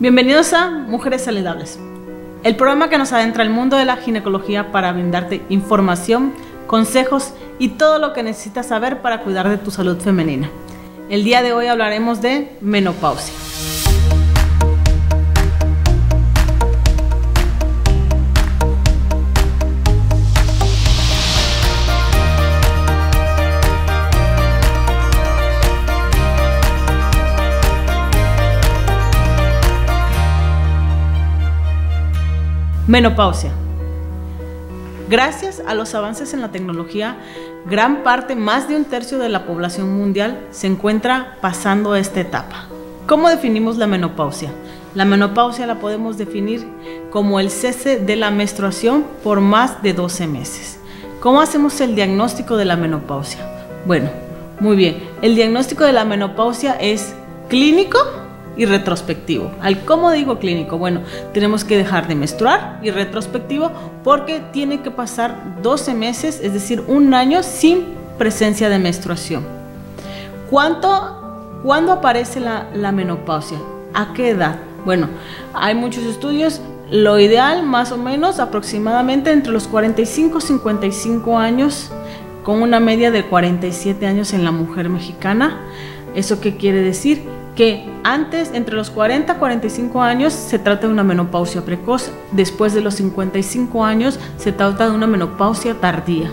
Bienvenidos a Mujeres Saludables, el programa que nos adentra al mundo de la ginecología para brindarte información, consejos y todo lo que necesitas saber para cuidar de tu salud femenina. El día de hoy hablaremos de menopausia. Menopausia. Gracias a los avances en la tecnología, gran parte, más de un tercio de la población mundial se encuentra pasando esta etapa. ¿Cómo definimos la menopausia? La menopausia la podemos definir como el cese de la menstruación por más de 12 meses. ¿Cómo hacemos el diagnóstico de la menopausia? Bueno, muy bien. El diagnóstico de la menopausia es clínico y retrospectivo. Al cómo digo clínico, bueno, tenemos que dejar de menstruar y retrospectivo porque tiene que pasar 12 meses, es decir, un año sin presencia de menstruación. ¿Cuánto, ¿Cuándo aparece la, la menopausia? ¿A qué edad? Bueno, hay muchos estudios, lo ideal más o menos aproximadamente entre los 45 y 55 años, con una media de 47 años en la mujer mexicana. ¿Eso qué quiere decir? Que antes, entre los 40 y 45 años, se trata de una menopausia precoz, después de los 55 años se trata de una menopausia tardía.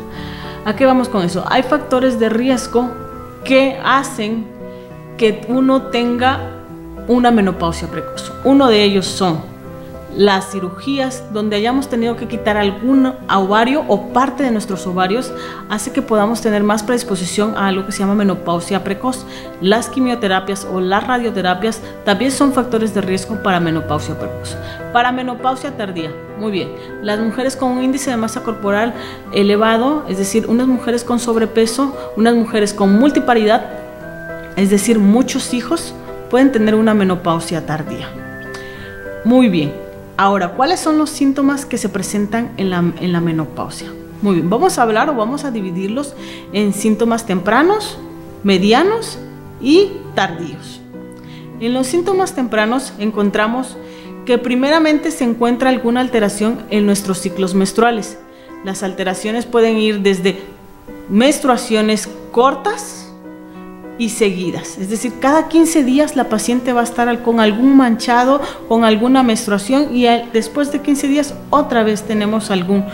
¿A qué vamos con eso? Hay factores de riesgo que hacen que uno tenga una menopausia precoz. Uno de ellos son las cirugías donde hayamos tenido que quitar algún ovario o parte de nuestros ovarios hace que podamos tener más predisposición a algo que se llama menopausia precoz. Las quimioterapias o las radioterapias también son factores de riesgo para menopausia precoz. Para menopausia tardía, muy bien, las mujeres con un índice de masa corporal elevado, es decir, unas mujeres con sobrepeso, unas mujeres con multiparidad, es decir, muchos hijos, pueden tener una menopausia tardía. Muy bien, Ahora, ¿cuáles son los síntomas que se presentan en la, menopausia? Muy bien, vamos a hablar o vamos a dividirlos en síntomas tempranos, medianos y tardíos. En los síntomas tempranos encontramos que primeramente se encuentra alguna alteración en nuestros ciclos menstruales. Las alteraciones pueden ir desde menstruaciones cortas, y seguidas. Es decir, cada 15 días la paciente va a estar con algún manchado, con alguna menstruación y después de 15 días otra vez tenemos algún,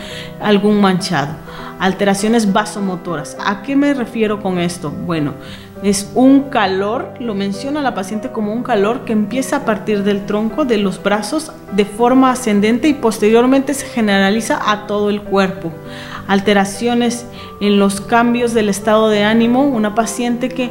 algún manchado. Alteraciones vasomotoras. ¿A qué me refiero con esto? Bueno, es un calor, lo menciona la paciente como un calor que empieza a partir del tronco, de los brazos, de forma ascendente y posteriormente se generaliza a todo el cuerpo. Alteraciones en los cambios del estado de ánimo, una paciente que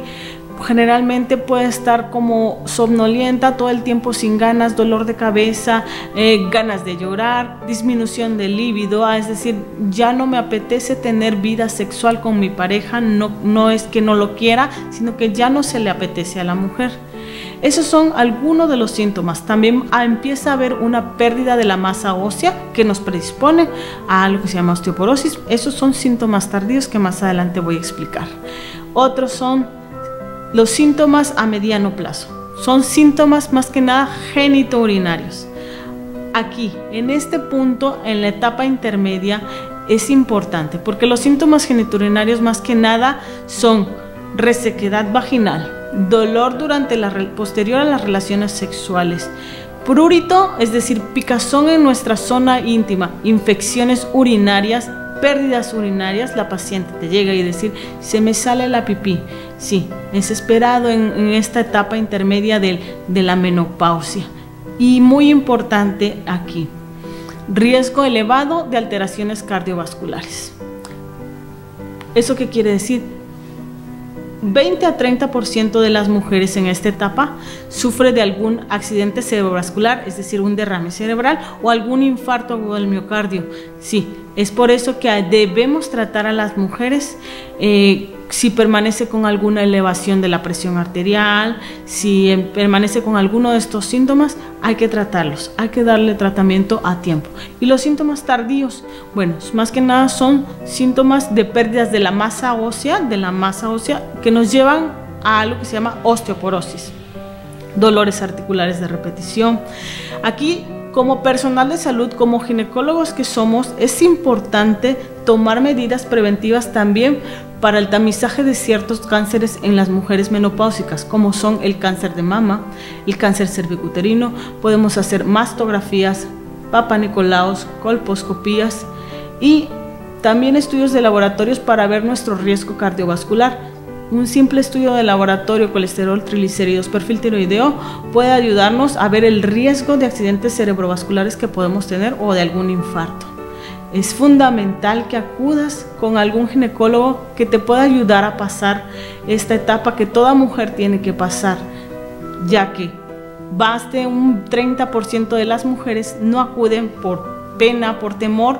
generalmente puede estar como somnolienta todo el tiempo sin ganas, dolor de cabeza, eh, ganas de llorar, disminución del líbido, ah, es decir, ya no me apetece tener vida sexual con mi pareja, no, no es que no lo quiera, sino que ya no se le apetece a la mujer. Esos son algunos de los síntomas. También ah, empieza a haber una pérdida de la masa ósea que nos predispone a algo que se llama osteoporosis. Esos son síntomas tardíos que más adelante voy a explicar. Otros son los síntomas a mediano plazo. Son síntomas más que nada genitourinarios. Aquí, en este punto, en la etapa intermedia, es importante porque los síntomas genitourinarios más que nada son resequedad vaginal, dolor durante la posterior a las relaciones sexuales, prurito, es decir, picazón en nuestra zona íntima, infecciones urinarias, pérdidas urinarias, la paciente te llega y decir, se me sale la pipí. Sí, es esperado en, esta etapa intermedia de la menopausia. Y muy importante aquí, riesgo elevado de alteraciones cardiovasculares. ¿Eso qué quiere decir? 20 a 30% de las mujeres en esta etapa sufre de algún accidente cerebrovascular, es decir, un derrame cerebral o algún infarto del miocardio. Sí, es por eso que debemos tratar a las mujeres eh, si permanece con alguna elevación de la presión arterial, si em, permanece con alguno de estos síntomas, hay que tratarlos, hay que darle tratamiento a tiempo. Y los síntomas tardíos, bueno, más que nada son síntomas de pérdidas de la masa ósea, de la masa ósea que nos llevan a algo que se llama osteoporosis. dolores articulares de repetición. Aquí como personal de salud, como ginecólogos que somos, es importante tomar medidas preventivas también para el tamizaje de ciertos cánceres en las mujeres menopáusicas, como son el cáncer de mama, el cáncer cervicuterino, podemos hacer mastografías, papanicolaos, colposcopías y también estudios de laboratorios para ver nuestro riesgo cardiovascular. Un simple estudio de laboratorio, colesterol, triglicéridos, perfil tiroideo puede ayudarnos a ver el riesgo de accidentes cerebrovasculares que podemos tener o de algún infarto. Es fundamental que acudas con algún ginecólogo que te pueda ayudar a pasar esta etapa que toda mujer tiene que pasar, ya que baste un 30% de las mujeres no acuden por pena, por temor,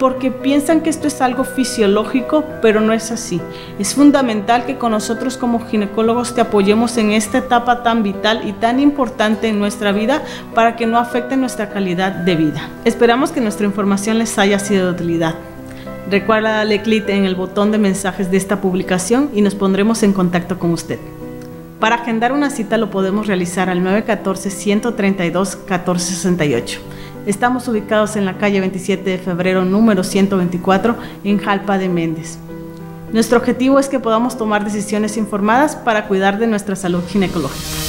porque piensan que esto es algo fisiológico, pero no es así. Es fundamental que con nosotros como ginecólogos te apoyemos en esta etapa tan vital y tan importante en nuestra vida para que no afecte nuestra calidad de vida. Esperamos que nuestra información les haya sido de utilidad. Recuerda darle clic en el botón de mensajes de esta publicación y nos pondremos en contacto con usted. Para agendar una cita lo podemos realizar al 914-132-1468. Estamos ubicados en la calle 27 de febrero número 124 en Jalpa de Méndez. Nuestro objetivo es que podamos tomar decisiones informadas para cuidar de nuestra salud ginecológica.